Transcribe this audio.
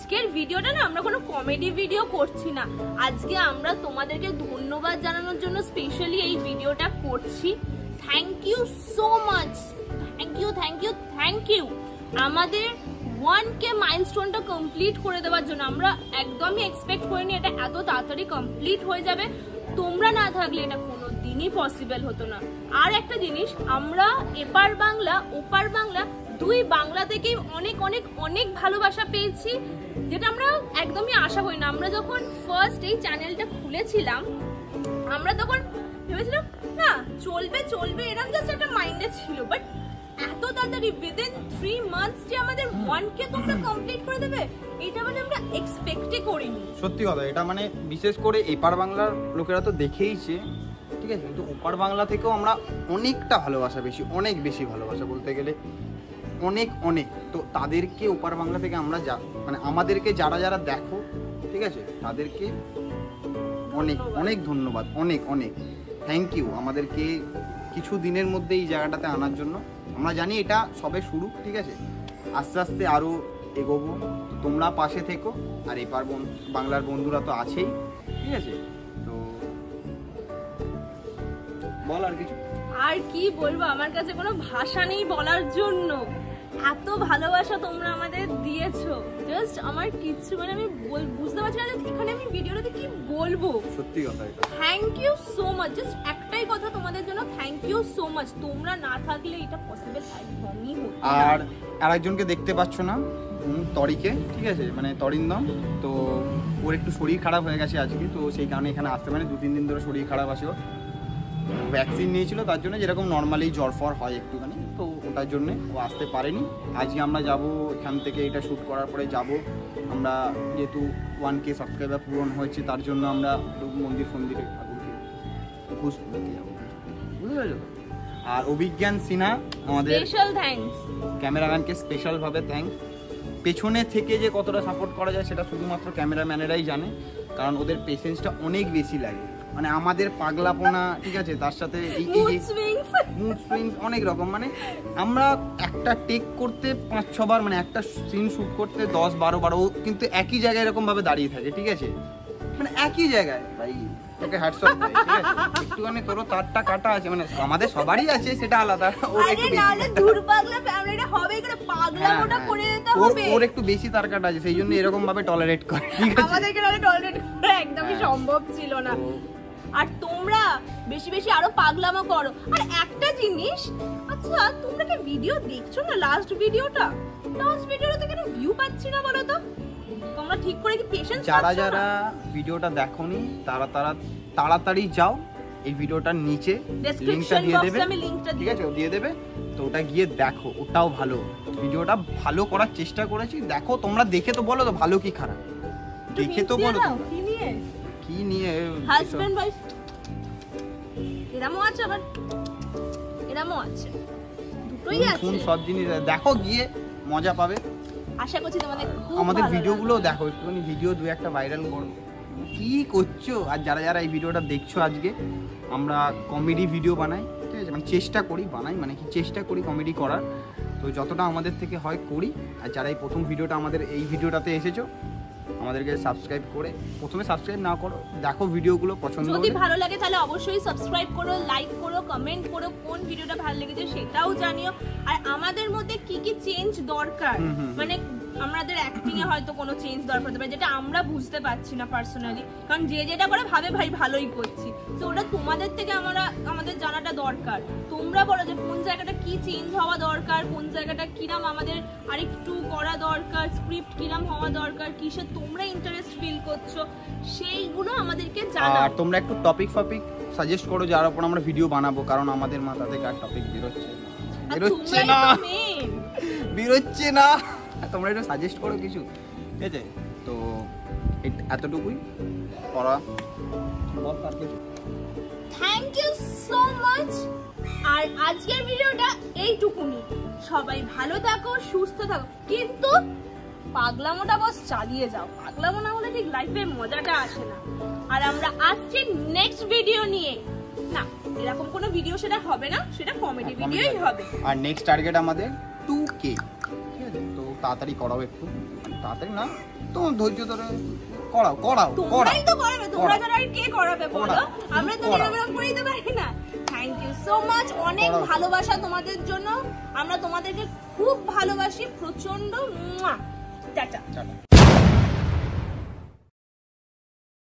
আজকের ভিডিওটা না আমরা কোনো কমেডি ভিডিও করছি না। আজকে আমরা তোমাদেরকে ধন্যবাদ জানানোর জন্য স্পেশালি এই ভিডিওটা করছি। Thank you so much thank you thank you thank you আমাদের ওয়ান কে মাইলস্টোনটা কমপ্লিট করে দেওয়ার জন্য আমরা একদমই এক্সপেক্ট করিনি, এটা এত তাড়াতাড়ি কমপ্লিট হয়ে যাবে। তোমরা না থাকলে এটা কোনো দিনই পসিবল হতো না। আর একটা জিনিস, আমরা এপার বাংলা, ওপার বাংলা, দুই বাংলা থেকেই অনেক অনেক অনেক ভালোবাসা পেয়েছি। যেটা আমরা একদমই আশা করি না। আমরা যখন ফার্স্ট এই চ্যানেলটা খুলেছিলাম, আমরা তখন ভেবেছিলাম, না, চলবে চলবে। এরকম জাস্ট একটা মাইন্ডে ছিল। বাট এত তাড়াতাড়ি উইদিন থ্রি মান্থস যে আমাদের ওয়ান কে তোমরা কমপ্লিট করে দেবে, এটা মানে আমরা এক্সপেক্টই করিনি। সত্যি কথা, এটা মানে বিশেষ করে এপার বাংলার লোকেরা তো দেখেইছে, ঠিক আছে? কিন্তু ওপার বাংলা থেকেও আমরা অনেকটা ভালোবাসা বেশি, অনেক বেশি ভালোবাসা বলতে গেলে। অনেক অনেক। তো তাদেরকে ওপার বাংলা থেকে আমরা যা মানে আমাদেরকে যারা যারা দেখো, ঠিক আছে? তাদেরকে অনেক অনেক ধন্যবাদ, অনেক অনেক। থ্যাংক ইউ আমাদেরকে কিছু দিনের মধ্যে এই জায়গাটাতে আনার জন্য। আমরা জানি এটা সবে শুরু, ঠিক আছে? আস্তে আস্তে আরও এগোবো। তোমরা পাশে থেকো, আর এপার বাংলার বন্ধুরা তো আছেই, ঠিক আছে? তো বল আর কিছু। আর কি বলব? আমার কাছে কোনো ভাষা নেই বলার জন্য। এত ভালোবাসা তোমরা আমাদের দিয়েছ। জাস্ট আমার কিছু মানে আমি বল- বুঝতে পারছি না যে এখানে আমি ভিডিওটাতে কি বলব। সত্যি কথা thank you so much just একটাই কথা তোমাদের জন্য থ্যাংক ইউ সো মাচ তোমরা না থাকলে এটা পসিবল একদমই হতো আর আরেকজনকে দেখতে পাচ্ছ না তরিকে ঠিক আছে? মানে তরিন্দম। তো ওর একটু শরীর খারাপ হয়ে গেছে আজকে তো সেই কারণে এখানে আসতে মানে দু তিন দিন ধরে শরীর খারাপ আছে ভ্যাকসিন নিয়েছিল তার জন্য যেরকম নর্মালি জ্বর ফর হয় একটুখানি তো ওটার জন্যে ও আসতে পারেনি। আজকে আমরা যাব এখান থেকে এটা শ্যুট করার পরে যাব। আমরা যেহেতু ওয়ান কে সাবস্ক্রাইবার পূরণ হয়েছে তার জন্য আমরা মন্দির ফন্দিরে ঠাকুরকে ঘুষ যাব। বুঝতে পেরেছ? আর অভিজ্ঞান সিনহা আমাদের স্পেশাল থ্যাঙ্কস ক্যামেরাম্যানকে স্পেশালভাবে থ্যাঙ্ক পেছনে থেকে যে কতটা সাপোর্ট করা যায় সেটা শুধুমাত্র ক্যামেরাম্যানেরাই জানে কারণ ওদের পেশেন্সটা অনেক বেশি লাগে। মানে আমাদের পাগলাপোনা ঠিক আছে? তার সাথে এই এই মুড সুইংস অনেক রকম। মানে আমরা একটা টেক করতে পাঁচ ছবার মানে একটা সিন শ্যুট করতে দশ বারো বারো কিন্তু একই জায়গায় এরকম ভাবে দাঁড়িয়ে থাকে ঠিক আছে? মানে একই জায়গায়। ভাই তোকে হ্যাটসঅপ ঠিক আছে? একটুখানি তোরও তারটা কাটা আছে মানে আমাদের সবারই আছে সেটা আলাদা। ওর একটু বেশি নাহলে দূর পাগলা ফ্যামিলিটা হবে করে পাগলা হ্যাঁ, মোটা হ্যাঁ। করে দিতে ওর হবে। ওর একটু বেশি তার কাটা আছে সেই জন্য এরকম ভাবে টলারেট করে ঠিক আছে? আমাদেরকে নাহলে টয়লেট করা একদমই হ্যাঁ। সম্ভব ছিল না। আর তোমরা বেশি বেশি আরও পাগলামো করো। আর একটা জিনিস আচ্ছা তোমরা কি ভিডিও দেখছ না লাস্ট ভিডিওটা লাস্ট ভিডিওতে কেন ভিউ পাচ্ছি না বলো তো? তোমরা ঠিক করে কি পেশেন্স যারা যারা ভিডিওটা দেখোনি তারা তারা তাড়াতাড়ি যাও এই ভিডিওটার নিচে। লিংকটা দিয়ে দেবে। ঠিক আছে দিয়ে দেবে। তো ওটা গিয়ে দেখো ওটাও ভালো। ভিডিওটা ভালো করার চেষ্টা করেছি। দেখো তোমরা দেখে তো বলো তো ভালো কি খারাপ। দেখে তো বলো তোমরা। কি নিয়ে হাজবেন্ড ওয়াইফ এরামও আছে আবার। এরামও আছে। দুটোই আছে। কোন সব জিনিস দেখো গিয়ে মজা পাবে। আশা করছি তোমাদের খুব আমাদের ভিডিওগুলো দেখো একটুখানি ভিডিও দু একটা ভাইরাল করো। কি করছ? আর যারা যারা এই ভিডিওটা দেখছ আজকে আমরা কমেডি ভিডিও বানাই ঠিক আছে? মানে চেষ্টা করি বানাই মানে কি চেষ্টা করি কমেডি করার। তো যতটা আমাদের থেকে হয় করি। আর যারা এই প্রথম ভিডিওটা আমাদের এই ভিডিওটাতে এসেছ আমাদেরকে সাবস্ক্রাইব করে প্রথমে সাবস্ক্রাইব না করো দেখো ভিডিওগুলো পছন্দ যদি ভালো লাগে তাহলে অবশ্যই সাবস্ক্রাইব করো লাইক করো কমেন্ট করো কোন ভিডিওটা ভালো লেগেছে সেটাও জানিও। আর আমাদের মধ্যে কি কি চেঞ্জ দরকার। মানে আমাদের অ্যাক্টিং এ হয়তো কোনো চেঞ্জ দরকার হতে পারে যেটা আমরা বুঝতে পারছি না পার্সোনালি কারণ যে যেটা করে ভাবে ভাই ভালোই করছি। তো ওটা তোমাদের থেকে আমরা আমাদের জানাটা দরকার। তোমরা বলো যে কোন জায়গাটা কি চেঞ্জ হওয়া দরকার কোন জায়গাটা কিরাম আমাদের আরেকটু করা দরকার স্ক্রিপ্ট কিরাম হওয়া দরকার কিসে তোমরা ইন্টারেস্ট ফিল করছ সেইগুলো আমাদেরকে জানাও। আর তোমরা একটু টপিক ফপিক সাজেস্ট করো যার উপর আমরা ভিডিও বানাবো কারণ আমাদের মাথা থেকে আর টপিক বেরোচ্ছে না। বেরোচ্ছে না। বেরোচ্ছে না। তোমরা একটু সাজেস্ট করো কিছু। ঠিক আছে? তো এতটুকুই। কিছু। থ্যাংক ইউ সো মাচ আর আজকের ভিডিওটা এইটুকুনি। সবাই ভালো থাকো সুস্থ থাকো। কিন্তু পাগলামোটা বস চালিয়ে যাও। পাগলামো না হলে ঠিক লাইফে মজাটা আসে না। আর আমরা আসছি নেক্সট ভিডিও নিয়ে। না এরকম কোনো ভিডিও সেটা হবে না সেটা কমেডি ভিডিওই হবে। আর নেক্সট টার্গেট আমাদের টু কে তাড়াতাড়ি করাও একটু। মানে তাড়াতাড়ি না তোমার ধৈর্য ধরে করাও করাও করাও তোমরাই তো করাবে তোমরা যারা ছাড়া আর কে করাবে বলো? আমরা তো। নিরবিরম করে দিতে পারি না। থ্যাংক ইউ সো মাচ অনেক ভালোবাসা তোমাদের জন্য। আমরা তোমাদেরকে খুব ভালোবাসি। প্রচণ্ড টাটা। টাটা।